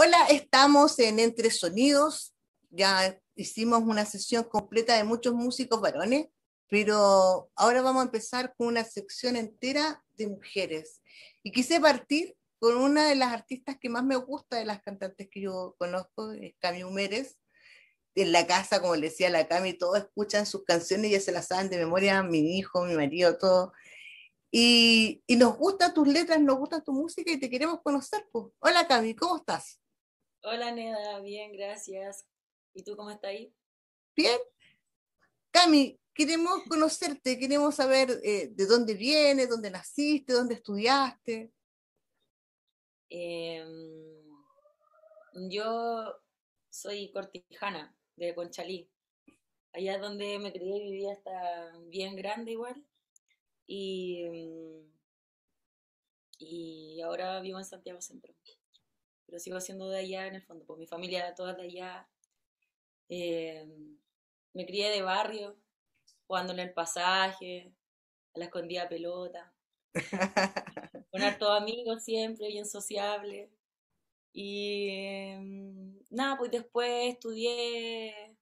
Hola, estamos en Entre Sonidos. Ya hicimos una sesión completa de muchos músicos varones, pero ahora vamos a empezar con una sección entera de mujeres. Y quise partir con una de las artistas que más me gusta de las cantantes que yo conozco, es Cami Humérez. En la casa, como le decía la Cami, todos escuchan sus canciones y ya se las saben de memoria, mi hijo, mi marido, todo. Y, nos gustan tus letras, nos gusta tu música y te queremos conocer. Hola Cami, ¿cómo estás? Hola Neda, bien, gracias. ¿Y tú cómo estás ahí? Bien. Cami, queremos conocerte, queremos saber eh, de dónde vienes, dónde naciste, dónde estudiaste. Eh, yo soy cortijana de Conchalí. Allá es donde me crié y vivía hasta bien grande igual. Y, y ahora vivo en Santiago Centro pero sigo siendo de allá en el fondo, pues mi familia toda de allá. Eh, me crié de barrio, jugando en el pasaje, a la escondida pelota, con hartos amigos siempre, bien sociable. Y em, nada, pues después estudié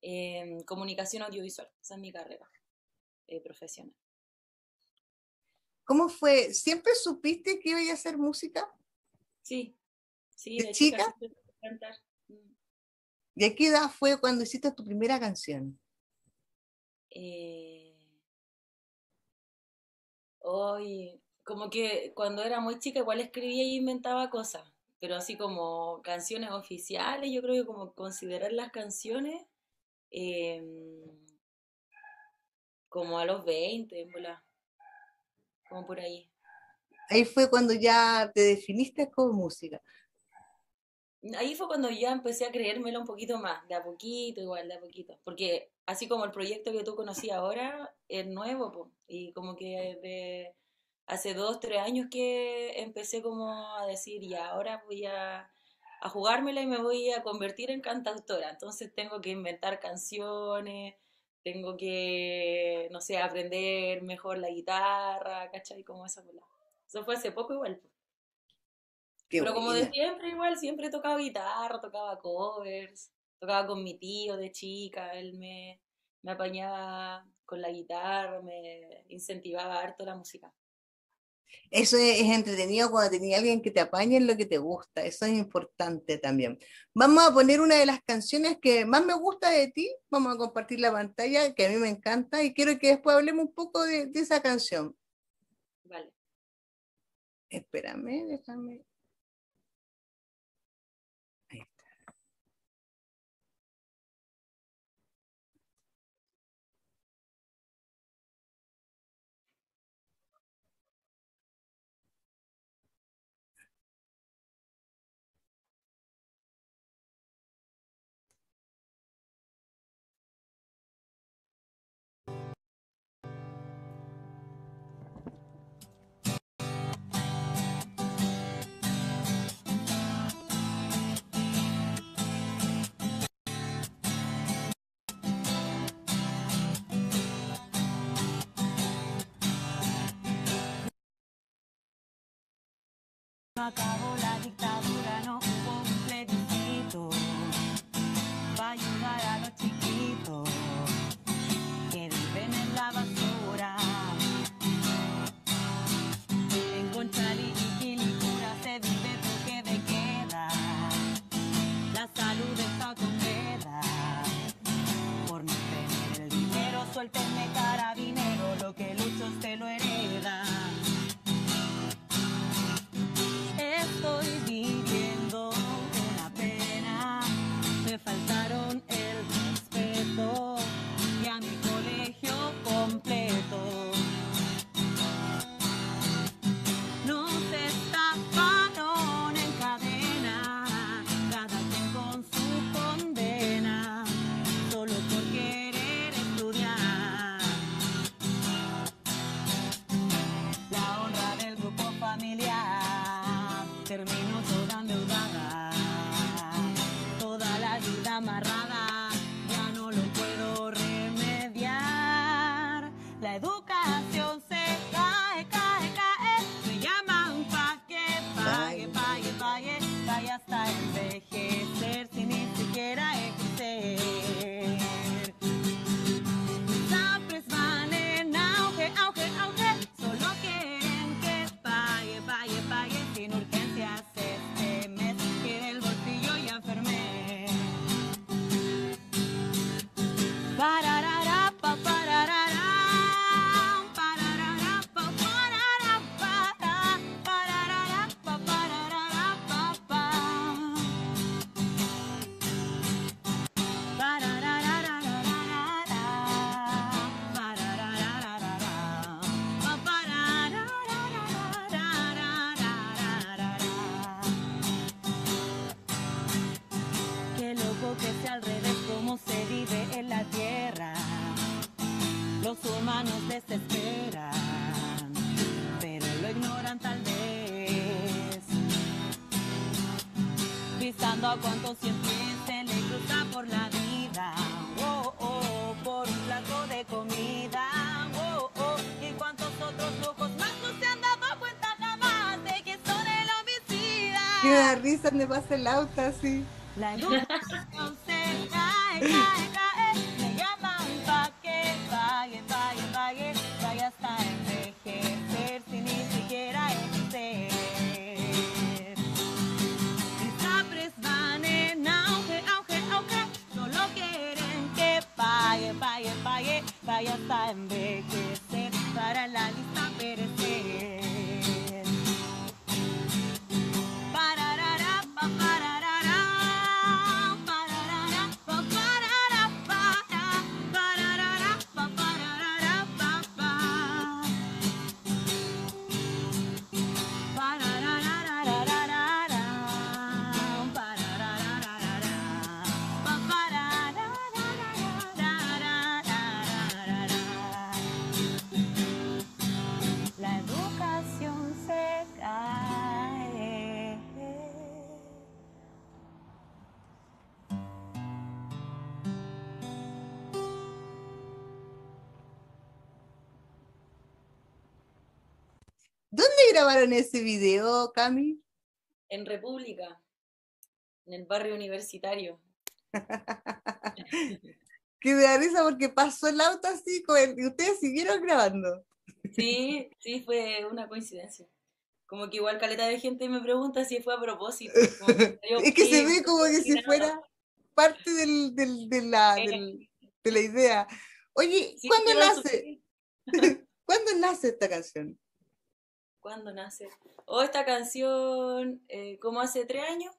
em, comunicación audiovisual, esa es mi carrera eh, profesional. ¿Cómo fue? ¿Siempre supiste que iba a hacer música? Sí, Sí, de, chica. Mm. ¿Y a qué edad fue cuando hiciste tu primera canción? Eh, hoy, como que cuando era muy chica igual escribía y inventaba cosas, pero así como canciones oficiales, yo creo que como considerar las canciones em, como a los 20, como por ahí. Ahí fue cuando ya te definiste como música ahí fue cuando ya empecé a creérmelo un poquito más, de a poquito, igual, de a poquito. Porque así como el proyecto que tú conocí ahora es nuevo, y como que de hace dos, tres años que empecé como a decir, y ahora voy a, a jugármela y me voy a convertir en cantautora. Entonces tengo que inventar canciones, tengo que, no sé, aprender mejor la guitarra, ¿cachai? Como esa Eso fue hace poco igual. Pero como de siempre, igual, siempre he tocado guitarra, tocaba covers, tocaba con mi tío de chica, él me, me apañaba con la guitarra, me incentivaba harto la música. Eso es, entretenido cuando tenía alguien que te apañe en lo que te gusta, eso es importante también. Vamos a poner una de las canciones que más me gusta de ti, vamos a compartir la pantalla, que a mí me encanta, y quiero que después hablemos un poco de, de esa canción. Vale. Espérame, déjame. Acabó humanos desesperan, pero lo ignoran tal vez. Pisando a cuantos siempre se le cruza por la vida, oh, oh, por un plato de comida, oh, oh, y cuantos otros lujos más no se han dado cuenta jamás de que son el homicida. Qué risa me va pasa el auto así. La grabaron ese video, Cami? En República, en el barrio universitario. Que me da risa porque pasó el auto así con el- y ustedes siguieron grabando. Sí, sí, fue una coincidencia. Como que igual caleta de gente me pregunta si fue a propósito. como que salió Es que se ve como que si fuera parte del, del- de, la, del- de la idea. Oye, Sí, ¿cuándo nace? ¿Cuándo nace esta canción? ¿Cuándo nace? Oh, esta canción, eh, como hace tres años,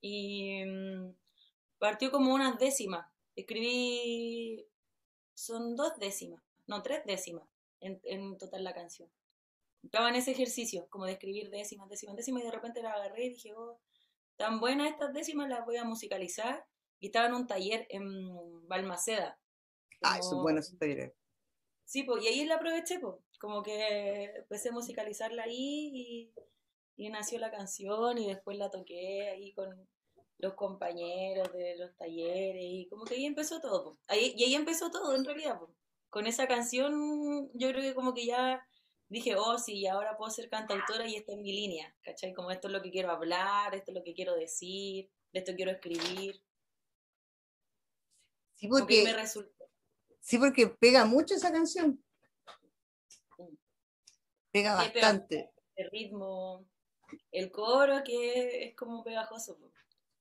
y mm, partió como unas décimas. Escribí, son dos décimas, no, tres décimas en, en total la canción. Estaba en ese ejercicio, como de escribir décimas, décimas, décimas, y de repente la agarré y dije, oh, tan buenas estas décimas, las voy a musicalizar. Y estaba en un taller en Balmaceda. Ah, eso es como- bueno, eso está bien. Sí, pues, y ahí la aproveché, pues, como que empecé a musicalizarla ahí y, y nació la canción y después la toqué ahí con los compañeros de los talleres y como que ahí empezó todo. Ahí, y ahí empezó todo en realidad. Con esa canción yo creo que como que ya dije, oh, sí, y ahora puedo ser cantautora y esta es mi línea, ¿cachai? Como esto es lo que quiero hablar, esto es lo que quiero decir, de esto quiero escribir, Sí, como que me porque, resultó. sí, porque pega mucho esa canción. Pega bastante. el ritmo, el coro que es como pegajoso.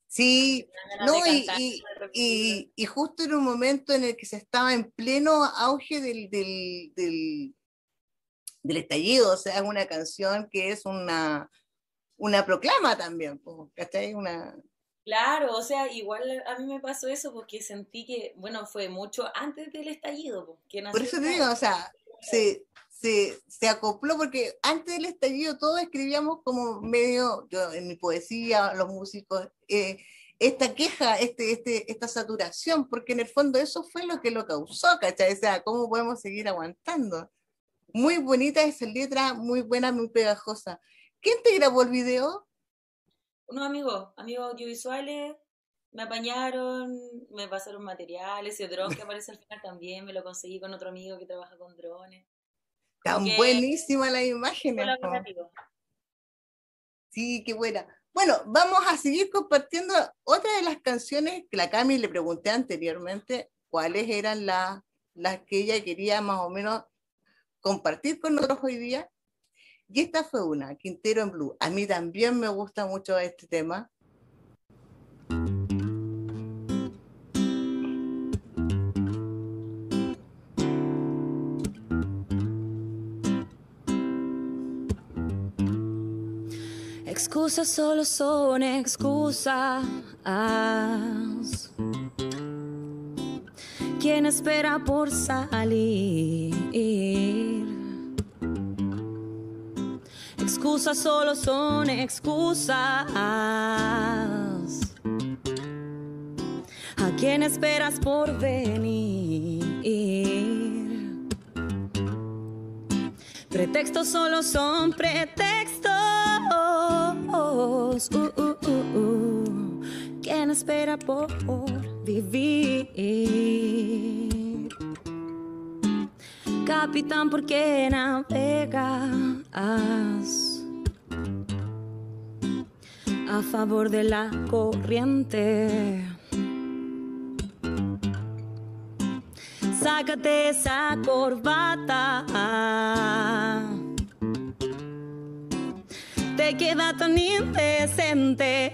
Sí, no, y, cantar, y, y, y justo en un momento en el que se estaba en pleno auge del, del, del, del estallido, o sea, es una canción que es una, una proclama también, ¿cachai? Una, Claro, o sea, igual a mí me pasó eso porque sentí que, bueno, fue mucho antes del estallido, que por nació eso el te digo, o sea, se, se, se acopló porque antes del estallido todos escribíamos como medio, yo en mi poesía, los músicos, eh, esta queja, este, este, esta saturación, porque en el fondo eso fue lo que lo causó, ¿cachai? O sea, ¿cómo podemos seguir aguantando? Muy bonita esa letra, muy buena, muy pegajosa. ¿Quién te grabó el video? Unos amigos, amigos audiovisuales, me apañaron, me pasaron materiales, ese dron que aparece al final también, me lo conseguí con otro amigo que trabaja con drones. Tan buenísima la imagen. Colaborativo. Sí, qué buena. Bueno, vamos a seguir compartiendo otra de las canciones que la Cami le pregunté anteriormente, cuáles eran las, las que ella quería más o menos compartir con nosotros hoy día. Y esta fue una, Quintero en Blue. A mí también me gusta mucho este tema. Excusas solo son excusas. ¿Quién espera por salir? Excusas solo son excusas. ¿A quién esperas por venir? Pretextos solo son pretextos. Uh, uh, uh, uh. espera por vivir. Capitán, ¿por qué navegas a favor de la corriente? Sácate esa corbata. Te queda tan indecente.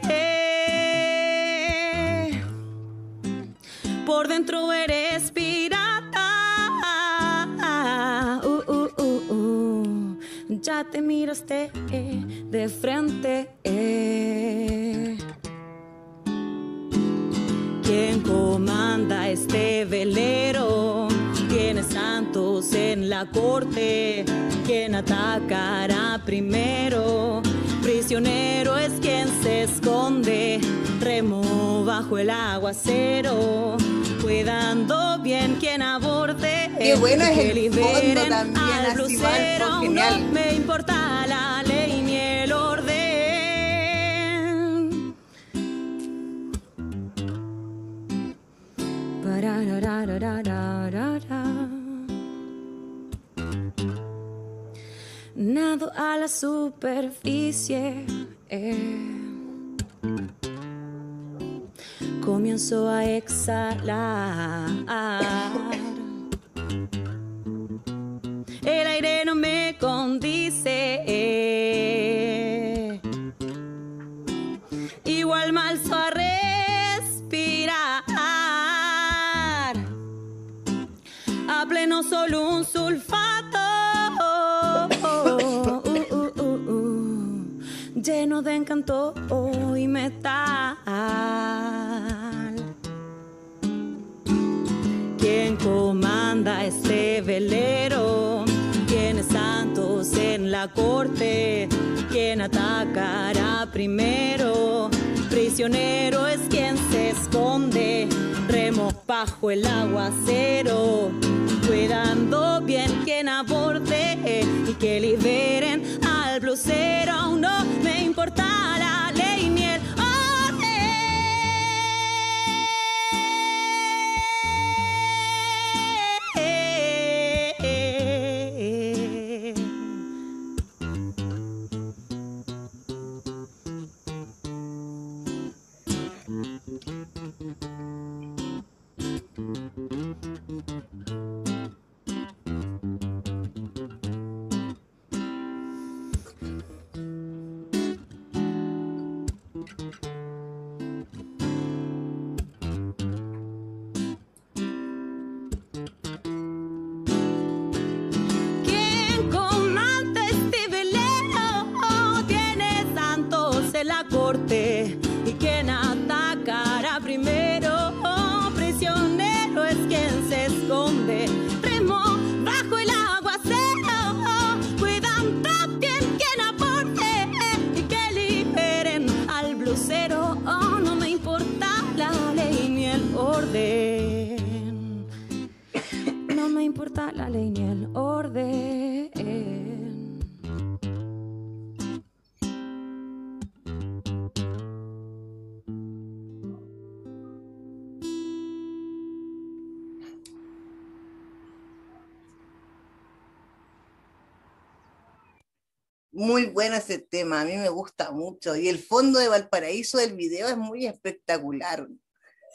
Por dentro eres pirata. Uh, uh, uh, uh. Ya te miraste de frente. ¿Quién comanda este velero? Tiene santos en la corte. ¿Quién atacará primero? Prisionero es quien se esconde. Remo bajo el aguacero. Cuidando bien quien aborde. Qué bueno es el fondo también, al así lucero. genial. No me importa la ley ni el orden. A la superficie. eh. Comienzo a exhalar. El aire no me condice. Igual me alzo a respirar. A pleno solo un sulfato. Lleno de encanto y metal. ¿Quién comanda este velero? ¿Quiénes santos en la corte? ¿Quién atacará primero? Prisionero es quien se esconde, remo bajo el aguacero, cuidando bien quien aborde y que liberen blusero. No me importa Muy bueno ese tema, a mí me gusta mucho. Y el fondo de Valparaíso del video es muy espectacular.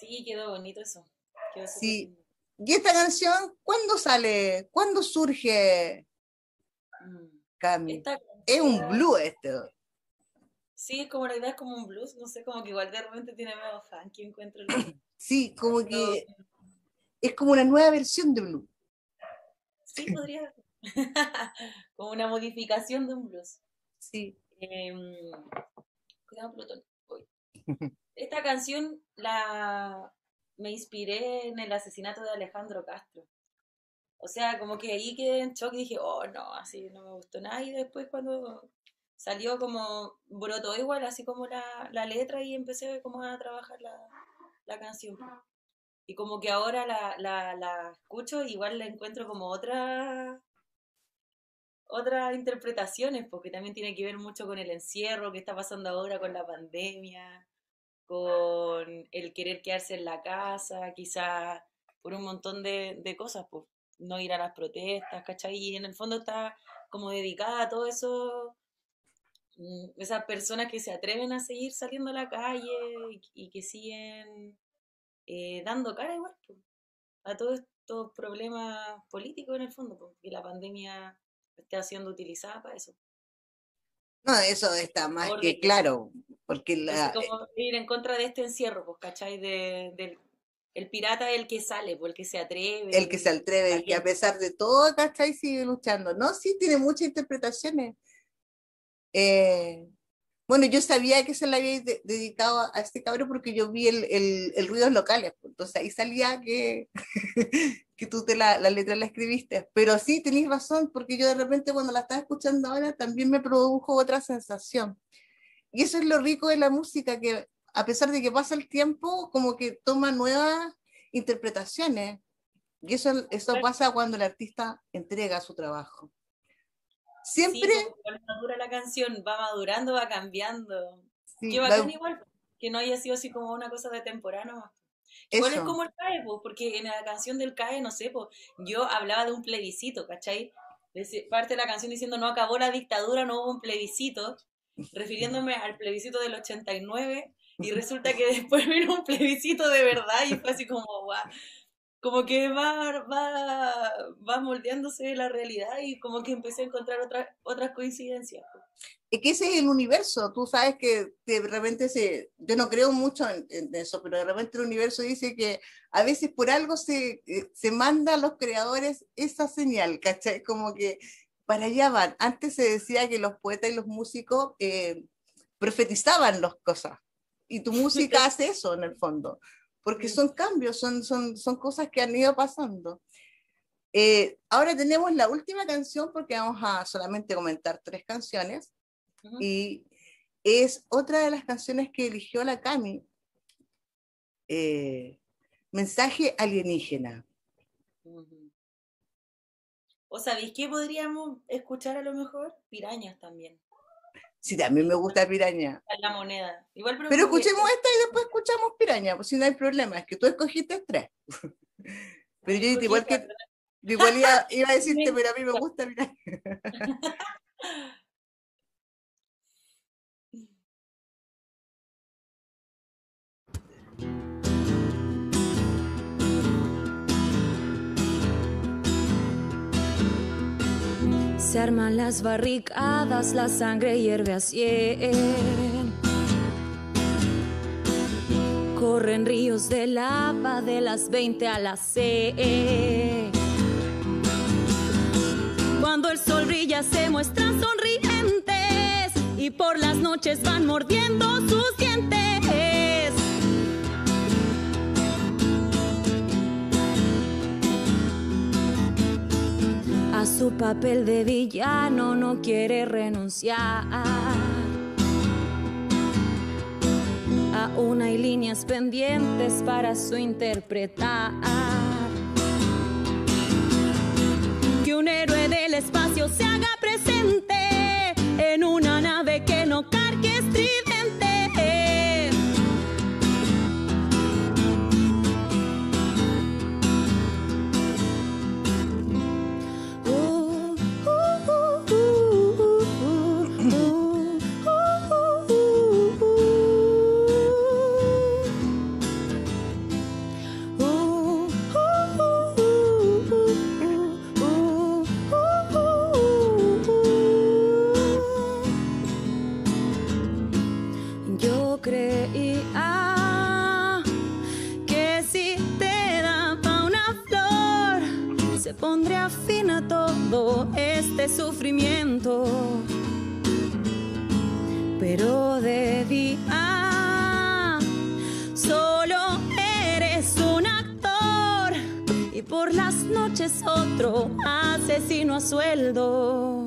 Sí, quedó bonito eso. Quedó Sí. ¿Y esta canción cuándo sale? ¿Cuándo surge, Mm. Cami? Esta- Es un blue este. Sí, es como la idea es como un blues, no sé, como que igual de repente tiene medio funky encuentro. el- Sí, como que es como una nueva versión de blue. Sí, podría. como una modificación de un blues. Sí. Em, cuidado, Plutón. Esta canción la me inspiré en el asesinato de Alejandro Castro. O sea, como que ahí quedé en shock y dije, oh no, así no me gustó nada. Y después cuando salió como, brotó igual, así como la, la letra y empecé como a trabajar la, la canción. Y como que ahora la, la, la escucho, igual la encuentro como otra otras interpretaciones, porque también tiene que ver mucho con el encierro que está pasando ahora con la pandemia, con el querer quedarse en la casa, quizás por un montón de, cosas, pues no ir a las protestas, ¿cachai? Y en el fondo está como dedicada a todo eso, mm, esas personas que se atreven a seguir saliendo a la calle y, que siguen eh, dando cara igual a todos estos problemas políticos en el fondo, pues, que la pandemia está siendo utilizada para eso. No, eso está más que claro, porque Es la, como ir en contra de este encierro, pues, ¿cachai? De, del, el pirata es el que sale, pues, el que se atreve. el que se atreve, el que a pesar de todo, ¿cachai? Sigue luchando. No, sí, tiene muchas interpretaciones. Eh, bueno, yo sabía que se le había de- dedicado a, a este cabrón porque yo vi el, el, el ruidos locales, pues, entonces ahí salía que, que tú te la, la letra la escribiste. Pero sí, tenéis razón, porque yo de repente cuando la estaba escuchando ahora también me produjo otra sensación. Y eso es lo rico de la música, que a pesar de que pasa el tiempo, como que toma nuevas interpretaciones. Y eso, eso pasa cuando el artista entrega su trabajo. Sí, Siempre, cuando madura la canción, va madurando, va cambiando. sí, Qué bacán igual, que no haya sido así como una cosa de temporada nomás. Igual es como el CAE, pues, porque en la canción del CAE, no sé, pues, yo hablaba de un plebiscito, ¿cachai? Parte de la canción diciendo no acabó la dictadura, no hubo un plebiscito, refiriéndome al plebiscito del 89, y resulta que después vino un plebiscito de verdad y fue así como, guau, como que va, va, va moldeándose la realidad y como que empecé a encontrar otras otras coincidencias. Es que ese es el universo, tú sabes que de repente se, yo no creo mucho en, en eso, pero de repente el universo dice que a veces por algo se, eh, se manda a los creadores esa señal, ¿cachai? Como que para allá van. Antes se decía que los poetas y los músicos eh, profetizaban las cosas, y tu música hace eso en el fondo, porque son cambios, son, son, son cosas que han ido pasando. Eh, ahora tenemos la última canción porque vamos a solamente comentar tres canciones y es otra de las canciones que eligió la Cami. eh, Mensaje alienígena. ¿O sabéis qué podríamos escuchar a lo mejor? Pirañas también. Sí, también me gusta Piraña. La moneda. Igual, pero, Pero que- escuchemos esta y después escuchamos Piraña, pues si no hay problema, es que tú escogiste tres. Pero yo igual que igual iba, iba a decirte, pero a mí me gusta Piraña. Se arman las barricadas, la sangre hierve a cien. Corren ríos de lava de las 20 a las 6. Cuando el sol brilla se muestran sonrientes y por las noches van mordiendo sus dientes. A su papel de villano no quiere renunciar. Aún hay líneas pendientes para su interpretar. Que un héroe del espacio se haga presente en una nave que no cargue estridente. Pondría fin a todo este sufrimiento. Pero de día solo eres un actor y por las noches otro asesino a sueldo.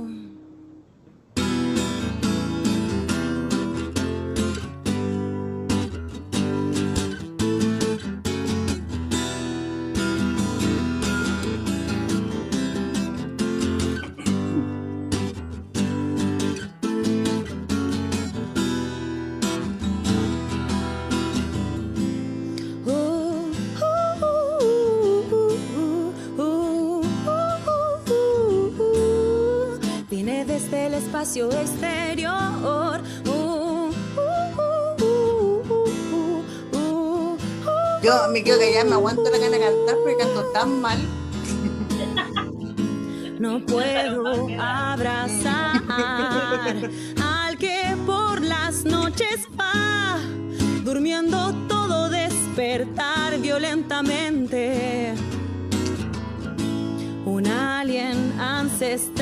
Espacio exterior. Uh, uh, uh. Yo me quedo callada, me aguanto la gana de cantar porque canto tan mal. No puedo abrazar al que por las noches va durmiendo todo despertar violentamente. Un alien ancestral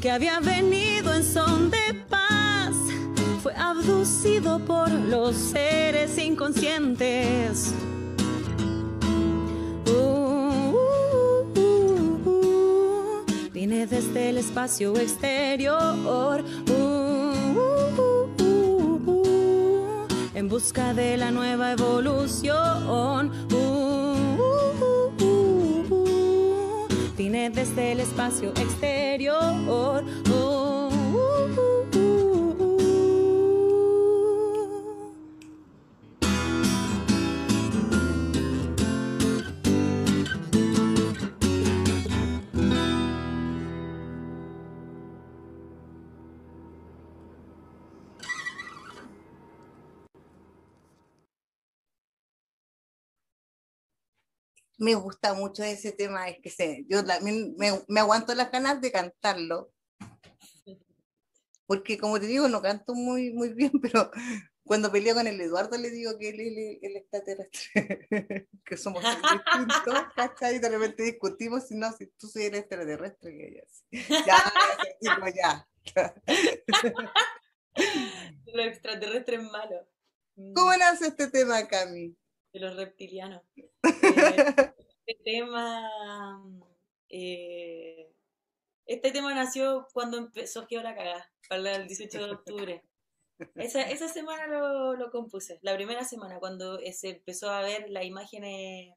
que había venido en son de paz fue abducido por los seres inconscientes. Uh, uh, uh, uh. Vine desde el espacio exterior uh, uh, en busca de la nueva evolución. Desde el espacio exterior. Me gusta mucho ese tema, es que sé, yo también me, me aguanto las ganas de cantarlo. Porque como te digo, no canto muy, muy bien, pero cuando peleo con el Eduardo le digo que él es el, el extraterrestre, que somos distintos, ¿cachai? Y de repente discutimos si no, si tú soy el extraterrestre, que ella sí. Ya, digo, ya. Los extraterrestres malos. Mm, ¿Cómo nace este tema, Cami? De los reptilianos. Eh, este tema. eh, este tema nació cuando empezó Quedó la cagada, para el 18 de octubre. Esa, esa semana lo, lo compuse, la primera semana, cuando eh, se empezó a ver las imágenes,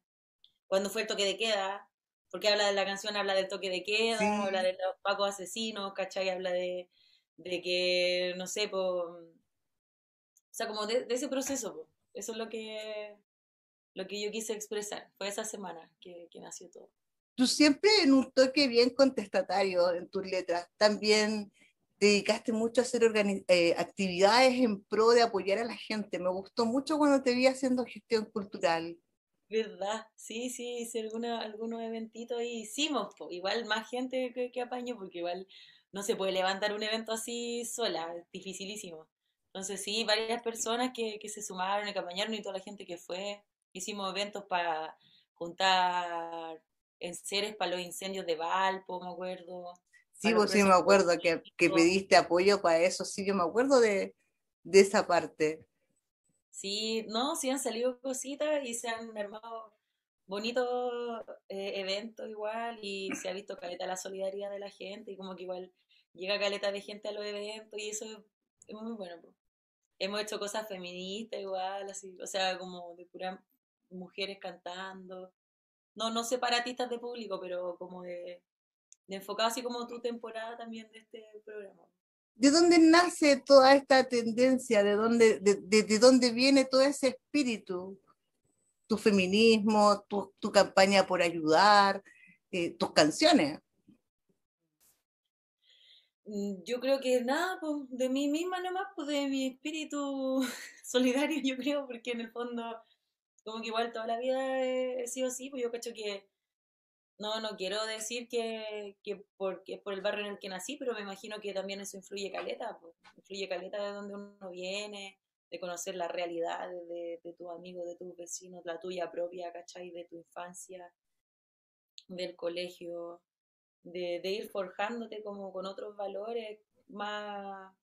cuando fue el toque de queda, porque habla de la canción, habla del toque de queda, Sí. habla de los pacos asesinos, ¿cachai? Habla de, de que, no sé, po, o sea, como de, de ese proceso, po. eso es lo que, lo que yo quise expresar, fue esa semana que, que nació todo. Tú siempre en un toque bien contestatario en tus letras, también te dedicaste mucho a hacer eh, actividades en pro de apoyar a la gente. Me gustó mucho cuando te vi haciendo gestión cultural. ¿Verdad? Sí, sí, hice alguna, algunos eventitos y hicimos, po. Igual más gente que, que apaño, porque igual no se puede levantar un evento así sola, es dificilísimo. Entonces sí, varias personas que, que se sumaron que apañaron y toda la gente que fue. Hicimos eventos para juntar enseres para los incendios de Valpo, me acuerdo. Sí, pues sí me acuerdo que, que pediste apoyo para eso, sí, yo me acuerdo de, de esa parte. Sí, no, sí han salido cositas y se han armado bonitos eh, eventos igual y se ha visto caleta la solidaridad de la gente y como que igual llega caleta de gente a los eventos y eso es, es muy bueno. Hemos hecho cosas feministas igual, así, o sea, como de puras mujeres cantando. No, no separatistas de público, pero como de, de enfocado así como tu temporada también de este programa. ¿De dónde nace toda esta tendencia? ¿De dónde, de, de- de dónde viene todo ese espíritu? Tu feminismo, tu, tu campaña por ayudar, eh, tus canciones. Mm, Yo creo que nada, pues, de mí misma nomás, pues de mi espíritu solidario, yo creo, porque en el fondo, como que igual toda la vida he, sido así, pues yo cacho que, no, no quiero decir que, que porque es por el barrio en el que nací, pero me imagino que también eso influye caleta, pues, influye caleta de donde uno viene, de conocer la realidad de, de tus amigos, de tus vecinos, la tuya propia, ¿cachai? De tu infancia, del colegio de, de ir forjándote como con otros valores más,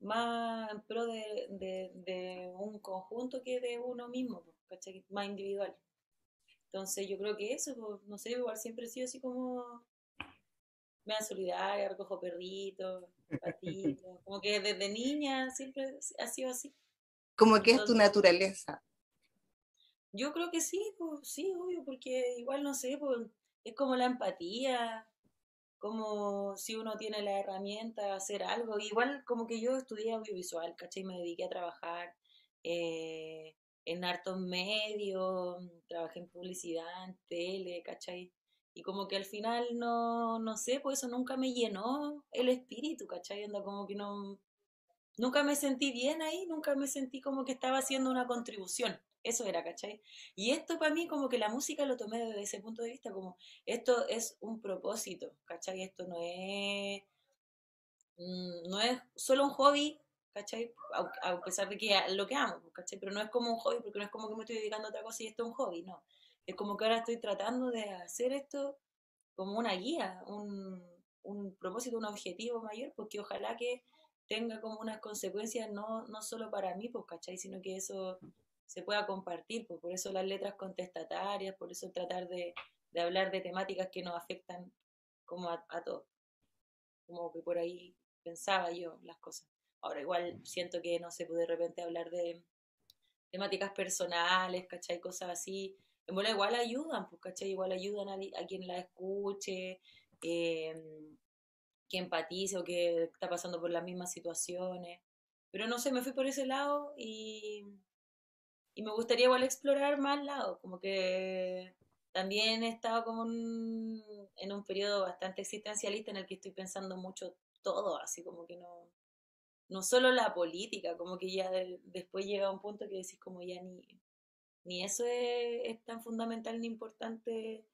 más en pro de, de- de un conjunto que de uno mismo, ¿cachai? Más individual. Entonces yo creo que eso, pues, no sé, igual siempre he sido así como me da solidaria, recojo perritos, patitos, como que desde niña siempre ha sido así. Como que es tu naturaleza. Yo creo que sí, pues sí, obvio, porque igual no sé, pues es como la empatía, como si uno tiene la herramienta de hacer algo. Igual como que yo estudié audiovisual, ¿cachai? Me dediqué a trabajar eh, en hartos medios, trabajé en publicidad, en tele, ¿cachai? Y como que al final no, no sé, pues eso nunca me llenó el espíritu, ¿cachai? Anda como que no, nunca me sentí bien ahí, nunca me sentí como que estaba haciendo una contribución. Eso era, ¿cachai? Y esto para mí como que la música lo tomé desde ese punto de vista, como esto es un propósito, ¿cachai? Esto no es, mm, no es solo un hobby, ¿cachai? A, a pesar de que lo que amo, pues, ¿cachai? Pero no es como un hobby, porque no es como que me estoy dedicando a otra cosa y esto es un hobby, no. Es como que ahora estoy tratando de hacer esto como una guía, un, un propósito, un objetivo mayor, porque ojalá que tenga como unas consecuencias no, no solo para mí, pues, ¿cachai? Sino que eso se pueda compartir, pues por eso las letras contestatarias, por eso tratar de, de hablar de temáticas que nos afectan como a, a todos. Como que por ahí pensaba yo las cosas. Ahora igual siento que no se puede de repente hablar de temáticas personales, ¿cachai? Cosas así. En bola igual ayudan, pues, ¿cachai? Igual ayudan a quien la escuche, eh, que empatice o que está pasando por las mismas situaciones. Pero no sé, me fui por ese lado y, y me gustaría igual explorar más lados, como que también he estado como un- en un periodo bastante existencialista en el que estoy pensando mucho todo, así como que no, no solo la política, como que ya de- después llega un punto que decís como ya ni, ni eso es, tan fundamental ni importante,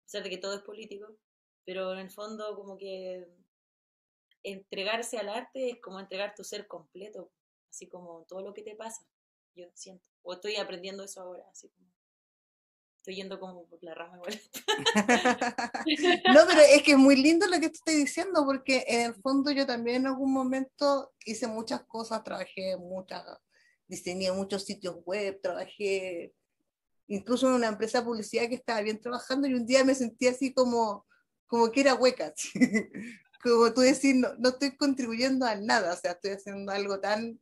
a pesar de que todo es político, pero en el fondo como que entregarse al arte es como entregar tu ser completo, así como todo lo que te pasa, yo siento, o estoy aprendiendo eso ahora, así como estoy yendo como por la rama igual. No, pero es que es muy lindo lo que te estoy diciendo, porque en el fondo yo también en algún momento hice muchas cosas, trabajé muchas, diseñé muchos sitios web, trabajé incluso en una empresa de publicidad que estaba bien trabajando y un día me sentí así como, como que era hueca, como tú decís, no, no estoy contribuyendo a nada, o sea, estoy haciendo algo tan,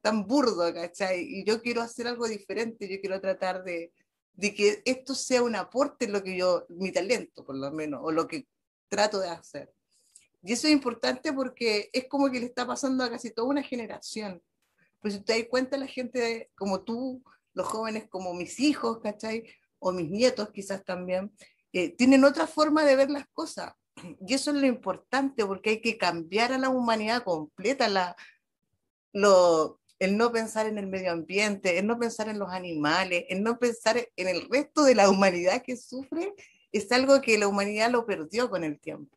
tan burdo, ¿cachai? Y yo quiero hacer algo diferente, yo quiero tratar de, de que esto sea un aporte en lo que yo, mi talento por lo menos, o lo que trato de hacer. Y eso es importante porque es como que le está pasando a casi toda una generación. Pues si te das cuenta, la gente como tú, los jóvenes como mis hijos, ¿cachai? O mis nietos quizás también, eh, tienen otra forma de ver las cosas. Y eso es lo importante porque hay que cambiar a la humanidad completa, la, lo, el no pensar en el medio ambiente, el no pensar en los animales, el no pensar en el resto de la humanidad que sufre, es algo que la humanidad lo perdió con el tiempo.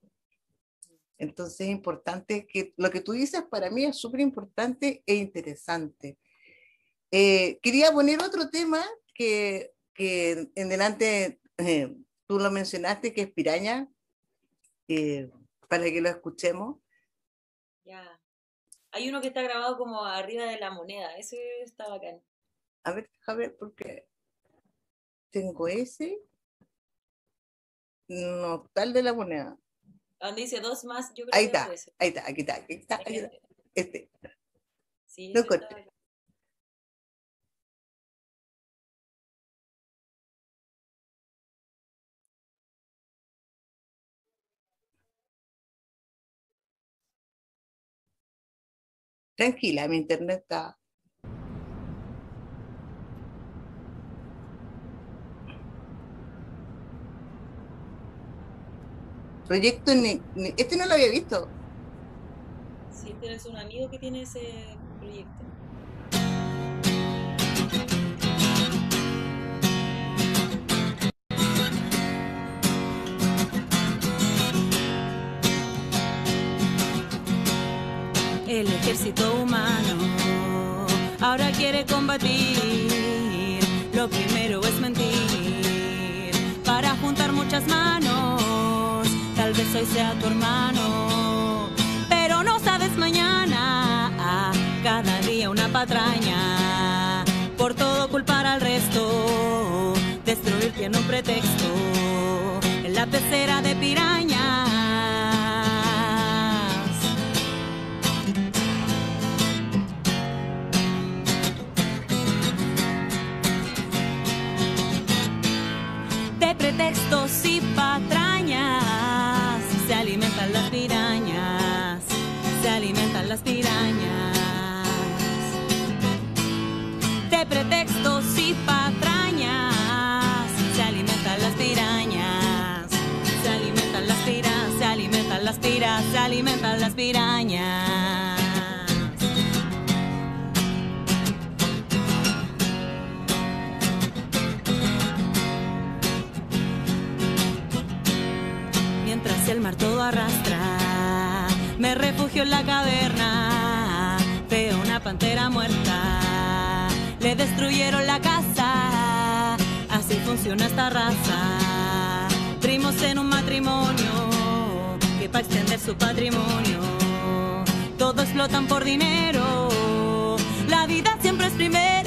Entonces es importante que lo que tú dices para mí es súper importante e interesante. Eh, quería poner otro tema que, que en delante eh, tú lo mencionaste, que es piraña, eh, para que lo escuchemos. Ya. Hay uno que está grabado como arriba de la moneda, ese está bacán. A ver, a ver, porque tengo ese. No, tal de la moneda. Donde dice dos más, yo creo Ahí que está, es ese. ahí está, aquí está, aquí está, aquí está. Este. Sí, Lo ese Tranquila, mi internet está. Proyecto Este no lo había visto. Sí, tienes un amigo que tiene ese proyecto. El ejército humano ahora quiere combatir. Lo primero es mentir para juntar muchas manos. Tal vez hoy sea tu hermano, pero no sabes mañana. Cada día una patraña por todo culpar al resto. Destruir tiene un pretexto en la pecera de pirañas. Pretextos en la caverna, veo una pantera muerta, le destruyeron la casa, así funciona esta raza. Primos en un matrimonio que para extender su patrimonio, todos explotan por dinero, la vida siempre es primero.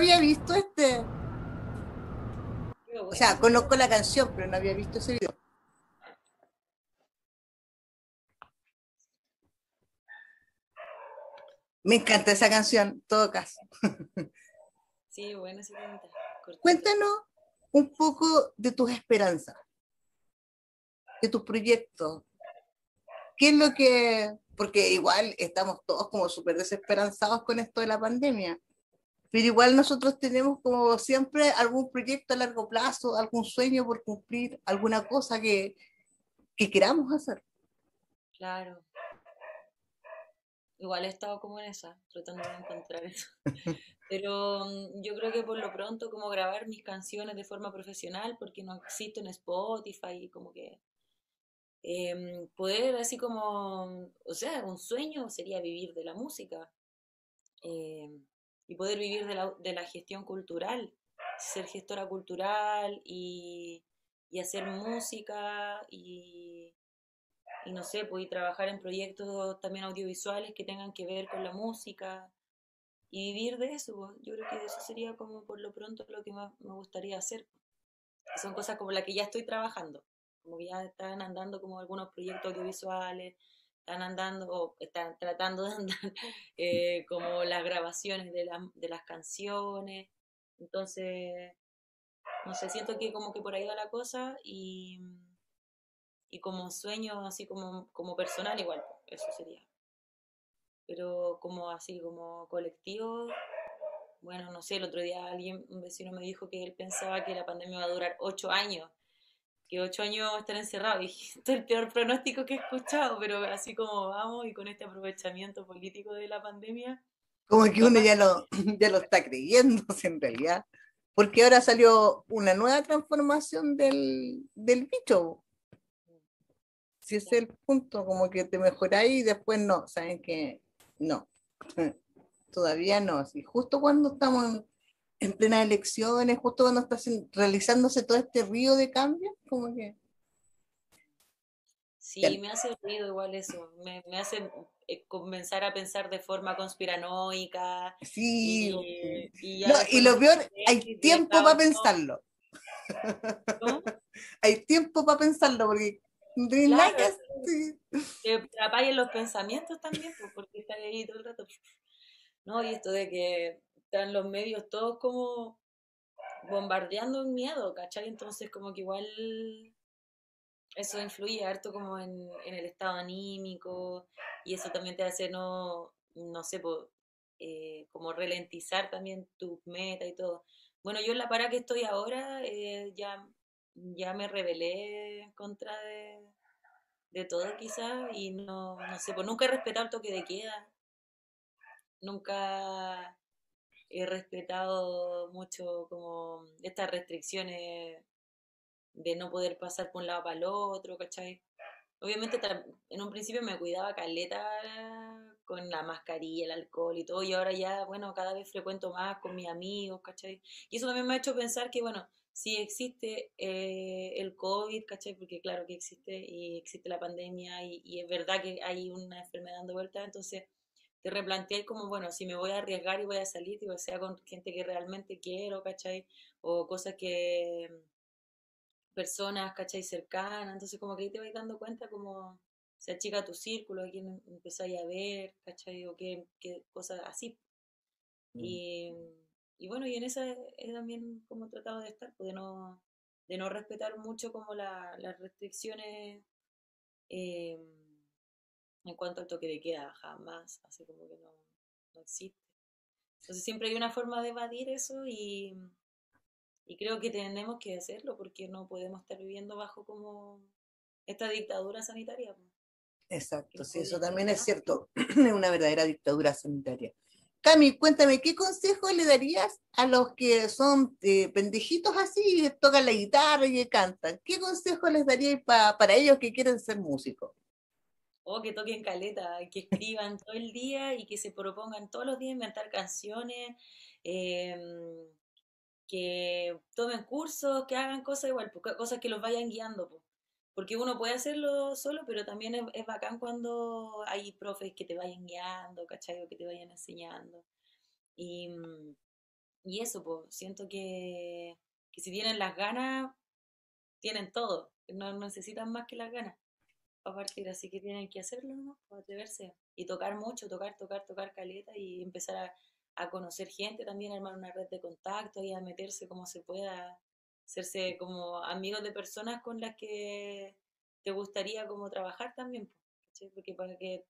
Había visto este. O sea, conozco la canción, pero no había visto ese video. Me encanta esa canción, todo caso. Sí, bueno, sí. Cuéntanos un poco de tus esperanzas, de tus proyectos. ¿Qué es lo que.? Porque igual estamos todos como súper desesperanzados con esto de la pandemia. Pero igual nosotros tenemos como siempre algún proyecto a largo plazo, algún sueño por cumplir, alguna cosa que, que queramos hacer. Claro. Igual he estado como en esa, tratando de encontrar eso. Pero mm, yo creo que por lo pronto como grabar mis canciones de forma profesional, porque no existe en Spotify, y como que em, poder así como, o sea, un sueño sería vivir de la música em, y poder vivir de la, de la gestión cultural, ser gestora cultural y, y hacer música y, y no sé, pues trabajar en proyectos también audiovisuales que tengan que ver con la música y vivir de eso. pues. Yo creo que eso sería como por lo pronto lo que más me gustaría hacer. Son cosas como las que ya estoy trabajando, como que ya están andando como algunos proyectos audiovisuales, están andando o están tratando de andar eh, como las grabaciones de, la- de las canciones. Entonces, no sé, siento que como que por ahí va la cosa y, y como sueño así como, como personal igual, eso sería. Pero como así, como colectivo, bueno, no sé, el otro día alguien, un vecino me dijo que él pensaba que la pandemia iba a durar ocho años, que ocho años estar encerrados. Y es el peor pronóstico que he escuchado, pero así como vamos y con este aprovechamiento político de la pandemia, Como que uno ya lo, ya lo está creyendo en realidad. Porque ahora salió una nueva transformación del, del bicho. Si ese es el punto, como que te mejoráis y después no, saben que no. Todavía no. Y justo cuando estamos en, en plenas elecciones, justo cuando está realizándose todo este río de cambios, como que sí, Bien. me hace ruido igual eso, me, me hace eh, comenzar a pensar de forma conspiranoica. sí. Y, y No, y lo no peor, hay tiempo para no. pensarlo. ¿Cómo? Hay tiempo para pensarlo, porque no nada que Claro. hacer. te los pensamientos también, pues, porque estás ahí todo el rato. No, y esto de que están los medios todos como bombardeando en miedo, ¿cachai? Entonces como que igual eso influye harto como en, el estado anímico y eso también te hace no, no sé, eh, como ralentizar también tus metas y todo. Bueno, yo en la para que estoy ahora eh, ya, ya me rebelé en contra de, de todo quizás y no, no sé, pues nunca he respetado el toque de queda, nunca he respetado mucho como estas restricciones de no poder pasar por un lado para el otro, ¿cachai? Obviamente en un principio me cuidaba caleta con la mascarilla, el alcohol y todo, y ahora ya, bueno, cada vez frecuento más con mis amigos, ¿cachai? Y eso también me ha hecho pensar que, bueno, si existe eh, el COVID, ¿cachai? Porque claro que existe y existe la pandemia y, y es verdad que hay una enfermedad dando vuelta, entonces te replanteas como, bueno, si me voy a arriesgar y voy a salir, digo, sea con gente que realmente quiero, ¿cachai? O cosas que, personas, ¿cachai? Cercanas, entonces como que ahí te vas dando cuenta como se achica tu círculo, a quién empezáis a ver, ¿cachai? O qué, qué cosas así. Mm. Y, y bueno, y en esa he también como tratado de estar, pues de no, de no respetar mucho como la, las restricciones eh, en cuanto al toque de queda, jamás, así como que no, no existe. Entonces siempre hay una forma de evadir eso y, y creo que tenemos que hacerlo porque no podemos estar viviendo bajo como esta dictadura sanitaria. Exacto, sí, eso también es cierto, es una verdadera dictadura sanitaria. Cami, cuéntame, ¿qué consejo le darías a los que son eh, pendejitos así y tocan la guitarra y cantan? ¿Qué consejo les daríais pa- para ellos que quieren ser músicos? O que toquen caleta, que escriban todo el día y que se propongan todos los días inventar canciones, em, que tomen cursos, que hagan cosas igual, pues, co- cosas que los vayan guiando, pues. Porque uno puede hacerlo solo, pero también es, bacán cuando hay profes que te vayan guiando, ¿cachai? Que te vayan enseñando. Y, eso, pues, siento que si tienen las ganas, tienen todo. No necesitan más que las ganas para partir, así que tienen que hacerlo, ¿no? Para atreverse. Y tocar mucho, tocar, tocar, tocar caleta y empezar a, a conocer gente también, armar una red de contacto y a meterse como se pueda, hacerse como amigos de personas con las que te gustaría como trabajar también, ¿cachai? Porque para que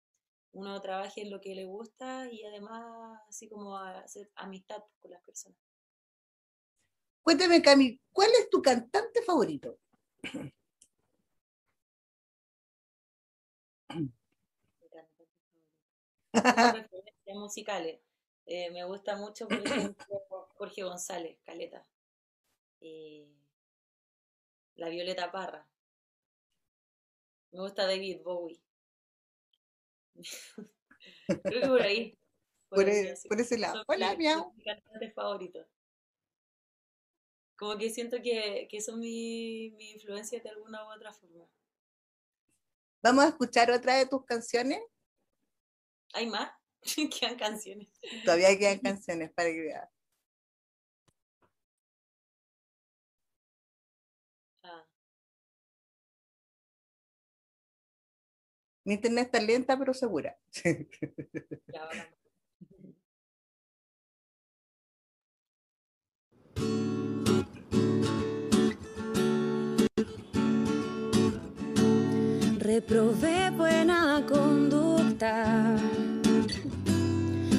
uno trabaje en lo que le gusta y además así como a hacer amistad con las personas. Cuéntame, Cami, ¿cuál es tu cantante favorito? Musicales. Eh, me gusta mucho, por ejemplo, Jorge González, Caleta. Eh, la Violeta Parra. Me gusta David Bowie. Creo que por ahí. Por, e- por ese lado. Hola, mis cantantes favoritos. Como que siento que, que son mi, mi influencia de alguna u otra forma. Vamos a escuchar otra de tus canciones. ¿Hay más? Quedan canciones. Todavía quedan canciones para que veas. Ah, Mi internet está lenta, pero segura. ya. Reprobé buena conducta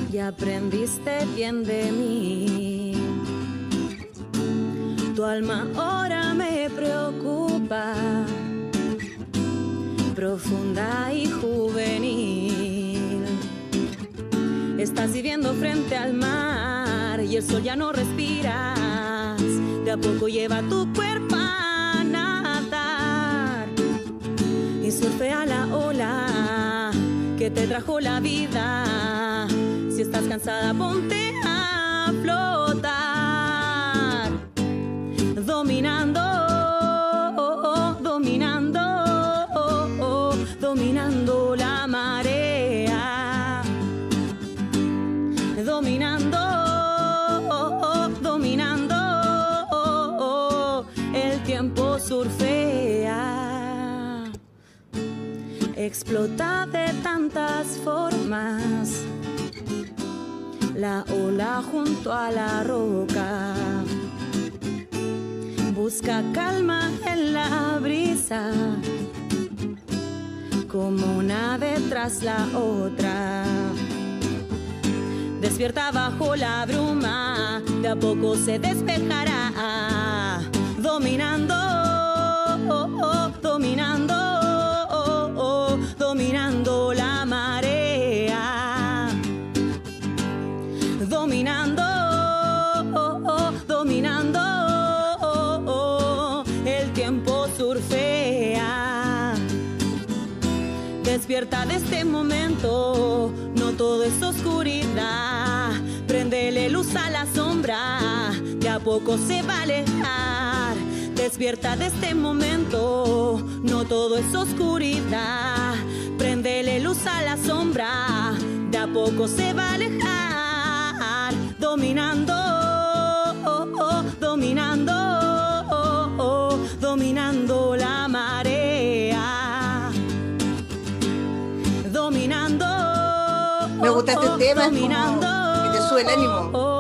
y aprendiste bien de mí. Tu alma ahora me preocupa, profunda y juvenil. Estás viviendo frente al mar y el sol ya no respiras. De a poco lleva tu cuerpo surfea la ola que te trajo la vida. Si estás cansada, ponte a flotar, dominando, explota de tantas formas. La ola junto a la roca busca calma en la brisa, como una vez tras la otra. Despierta bajo la bruma, de a poco se despejará, dominando, dominando Despierta de este momento, no todo es oscuridad. Prendele luz a la sombra, de a poco se va a alejar. Despierta de este momento, no todo es oscuridad. Prendele luz a la sombra, de a poco se va a alejar, dominando, oh, oh, dominando, oh, oh, dominando Me gusta este tema, es que te sube el ánimo.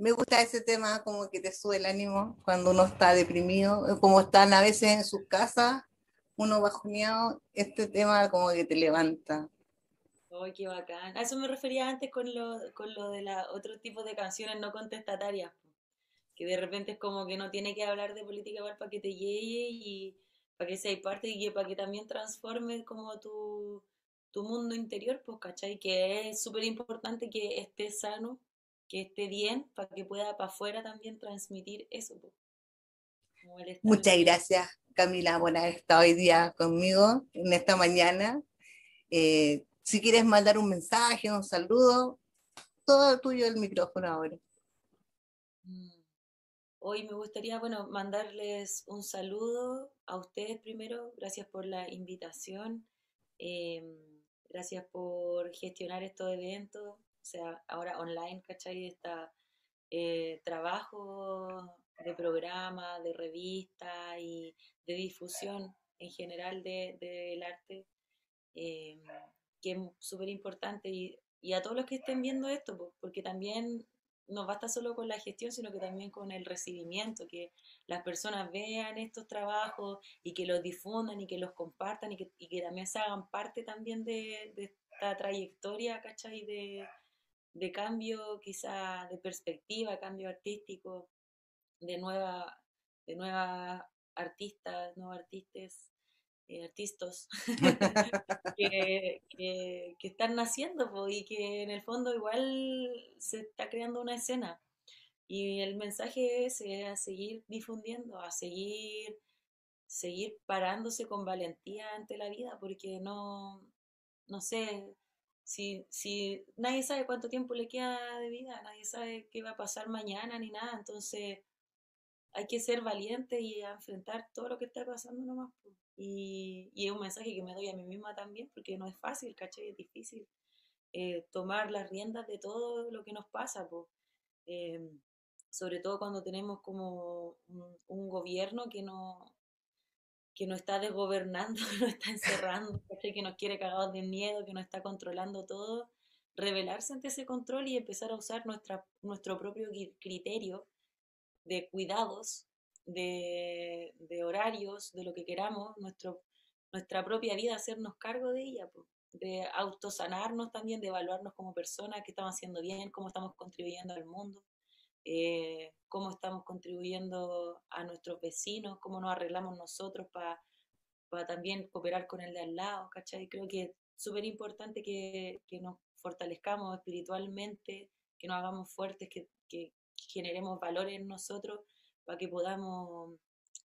Me gusta ese tema, como que te sube el ánimo cuando uno está deprimido, eh, como están a veces en sus casas, uno bajoneado, este tema como que te levanta. Ay, qué bacán. A eso me refería antes con lo, con lo de la, otro tipo de canciones no contestatarias, que de repente es como que no tiene que hablar de política igual para que te llegue y para que seas parte y para que también transforme como tu, tu mundo interior, pues, ¿cachai? Que es súper importante que esté sano, que esté bien, para que pueda para afuera también transmitir eso, Muchas gracias, Camila, por haber estado hoy día conmigo en esta mañana. Eh, si quieres mandar un mensaje, un saludo, todo tuyo el micrófono ahora. Mm. Hoy me gustaría, bueno, mandarles un saludo a ustedes primero. Gracias por la invitación. eh, gracias por gestionar estos eventos. O sea, ahora online, ¿cachai? Está eh, trabajo de programa, de revista y de difusión en general de- del arte, eh, que es súper importante. Y, y a todos los que estén viendo esto, po, porque también no basta solo con la gestión, sino que también con el recibimiento, que las personas vean estos trabajos y que los difundan y que los compartan y que, y que también se hagan parte también de, de esta trayectoria, ¿cachai? De, de cambio quizá de perspectiva, cambio artístico, de nueva, de nuevas artistas, nuevos artistas, eh, artistas que, que, están naciendo y que en el fondo igual se está creando una escena. Y el mensaje es eh, a seguir difundiendo, a seguir, seguir parándose con valentía ante la vida, porque no, no sé, si, si nadie sabe cuánto tiempo le queda de vida, nadie sabe qué va a pasar mañana ni nada, entonces hay que ser valiente y enfrentar todo lo que está pasando nomás. Y, y es un mensaje que me doy a mí misma también, porque no es fácil, ¿cachai? Es difícil eh, tomar las riendas de todo lo que nos pasa, po. Eh, sobre todo cuando tenemos como un, un gobierno que no que nos está desgobernando, que nos está encerrando, que nos quiere cagados de miedo, que nos está controlando todo, rebelarse ante ese control y empezar a usar nuestra, nuestro propio criterio de cuidados, de, de horarios, de lo que queramos, nuestro, nuestra propia vida, hacernos cargo de ella, de autosanarnos también, de evaluarnos como personas, qué estamos haciendo bien, cómo estamos contribuyendo al mundo, eh, cómo estamos contribuyendo a nuestros vecinos, cómo nos arreglamos nosotros para también cooperar con el de al lado, ¿cachai? Creo que es súper importante que, que nos fortalezcamos espiritualmente, que nos hagamos fuertes, que, que generemos valores en nosotros para que podamos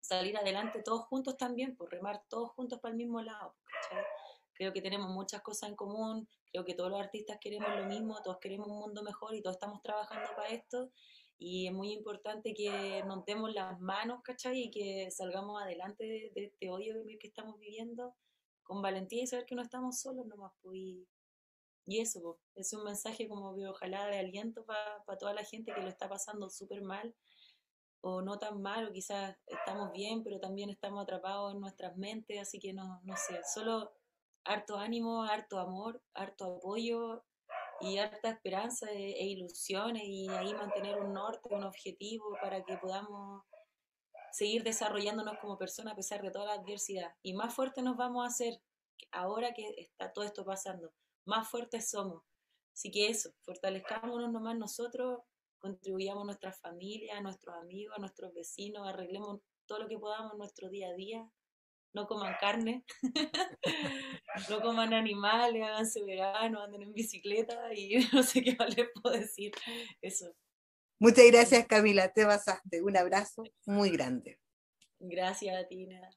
salir adelante todos juntos también, por remar todos juntos para el mismo lado, ¿cachai? Creo que tenemos muchas cosas en común, creo que todos los artistas queremos lo mismo, todos queremos un mundo mejor y todos estamos trabajando para esto y es muy importante que nos demos las manos, ¿cachai? Y que salgamos adelante de, de este odio que, estamos viviendo con valentía y saber que no estamos solos nomás, pues, y, y eso, pues, es un mensaje como que ojalá de aliento para toda la gente que lo está pasando súper mal o no tan mal, o quizás estamos bien, pero también estamos atrapados en nuestras mentes, así que no, no sé, solo harto ánimo, harto amor, harto apoyo y harta esperanza e, e ilusiones y ahí mantener un norte, un objetivo para que podamos seguir desarrollándonos como personas a pesar de toda la adversidad. Y más fuertes nos vamos a hacer ahora que está todo esto pasando. Más fuertes somos. Así que eso, fortalezcámonos nomás nosotros, contribuyamos a nuestra familia, a nuestros amigos, a nuestros vecinos, arreglemos todo lo que podamos en nuestro día a día. No coman carne, no coman animales, háganse veganos, anden en bicicleta y no sé qué más les puedo decir. Eso. Muchas gracias, Camila. Te pasaste. Un abrazo muy grande. Gracias a ti, Nada.